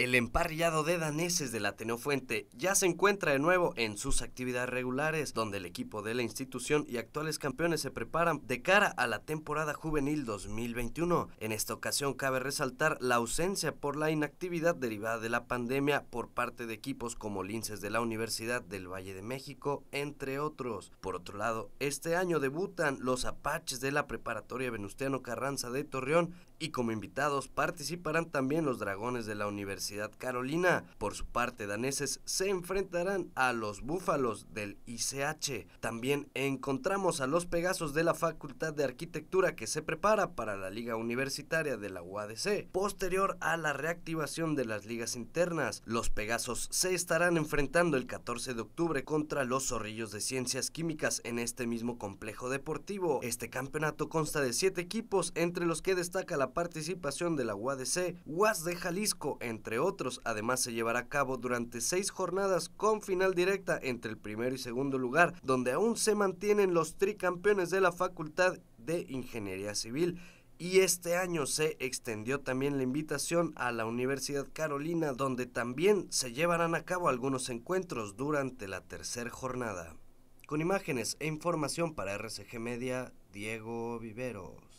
El emparrillado de daneses del Ateneo Fuente ya se encuentra de nuevo en sus actividades regulares, donde el equipo de la institución y actuales campeones se preparan de cara a la temporada juvenil 2021. En esta ocasión cabe resaltar la ausencia por la inactividad derivada de la pandemia por parte de equipos como Linces de la Universidad del Valle de México, entre otros. Por otro lado, este año debutan los Apaches de la Preparatoria Venustiano Carranza de Torreón y como invitados participarán también los Dragones de la Universidad Carolina. Por su parte, daneses se enfrentarán a los Búfalos del ICH. También encontramos a los Pegasos de la Facultad de Arquitectura que se prepara para la Liga Universitaria de la UADC. Posterior a la reactivación de las ligas internas, los Pegasos se estarán enfrentando el 14 de octubre contra los Zorrillos de Ciencias Químicas en este mismo complejo deportivo. Este campeonato consta de siete equipos, entre los que destaca la participación de la UADC, UAS de Jalisco, entre otros. Además se llevará a cabo durante seis jornadas con final directa entre el primero y segundo lugar, donde aún se mantienen los tricampeones de la Facultad de Ingeniería Civil. Y este año se extendió también la invitación a la Universidad Carolina, donde también se llevarán a cabo algunos encuentros durante la tercera jornada. Con imágenes e información para RCG Media, Diego Vivero.